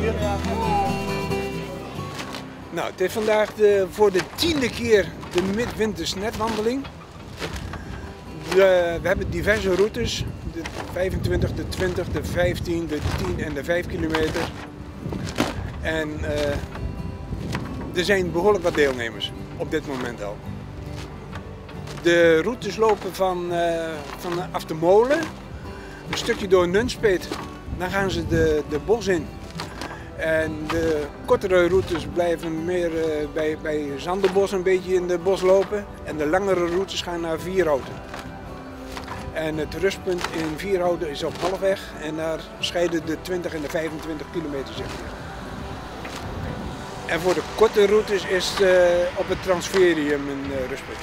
hier. Nou, het is vandaag de, voor de tiende keer de midwinters netwandeling. De- we hebben diverse routes. De 25, de 20, de 15, de 10 en de 5 kilometer. En eh, er zijn behoorlijk wat deelnemers op dit moment al. De routes lopen van, eh vanaf de molen, een stukje door Nunspeet. Dan gaan ze de, de bos in. En de kortere routes blijven meer eh, bij, bij Zanderbos een beetje in de bos lopen. En de langere routes gaan naar Vierhouten. En het rustpunt in Vierhouten is op halfweg en daar scheiden de 20 en de 25 kilometer zich. En voor de korte routes is eh, op het Transferium een eh, rustpunt.